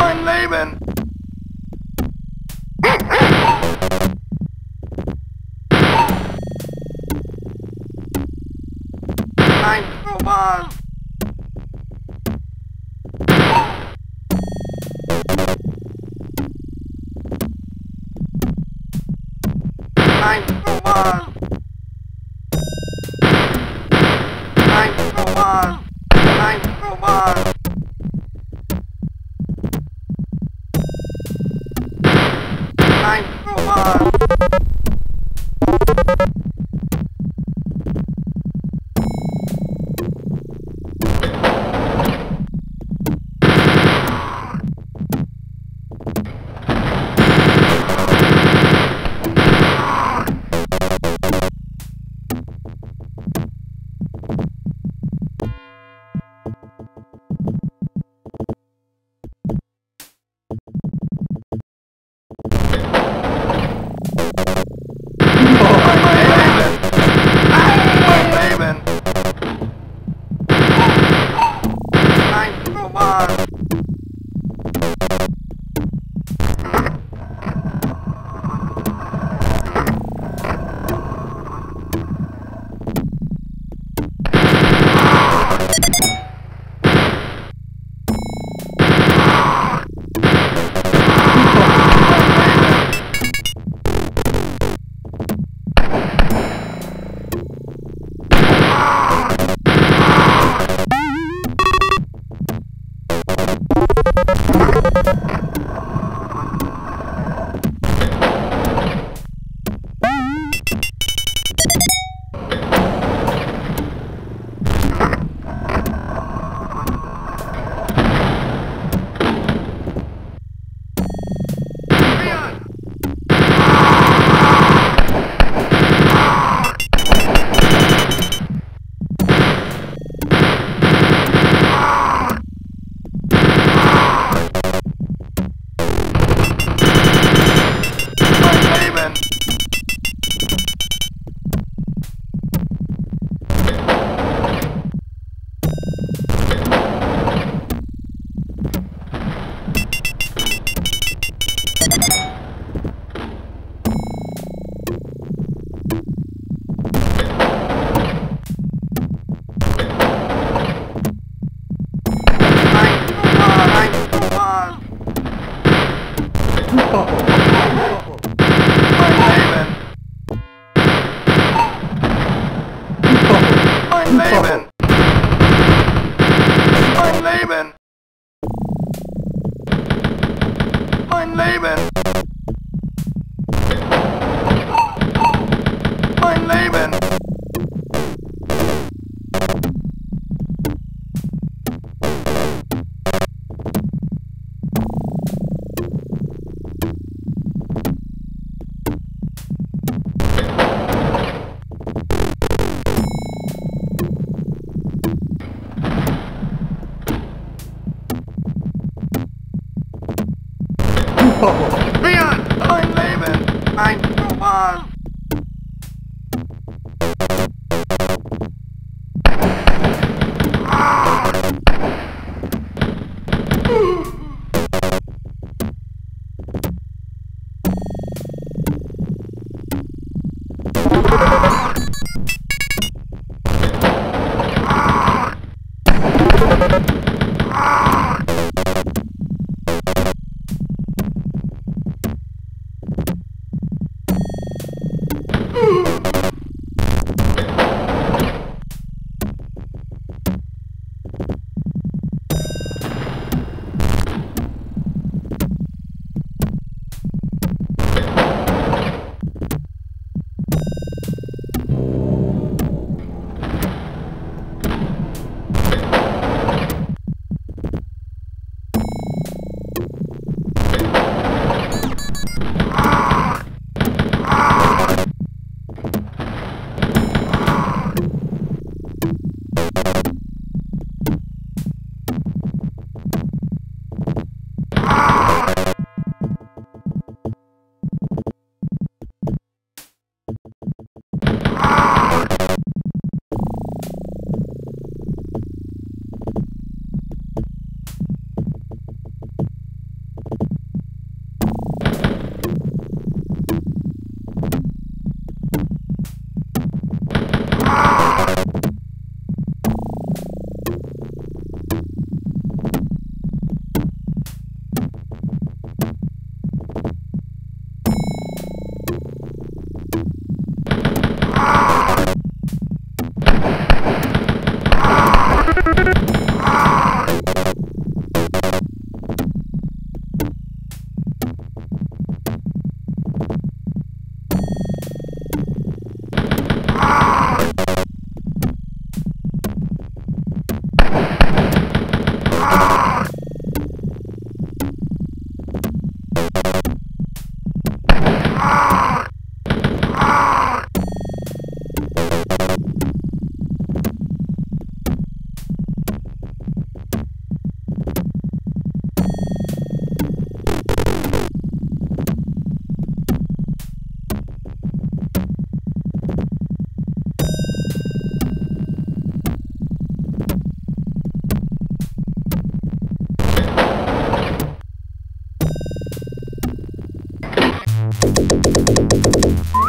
Mein Leben! Nein, normal! Nein, normal! Nein, normal! Mein Oh. Leon! I'm leaving! I'm come on! ブブブブブブブ。